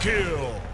Kill!